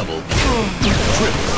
double, triple.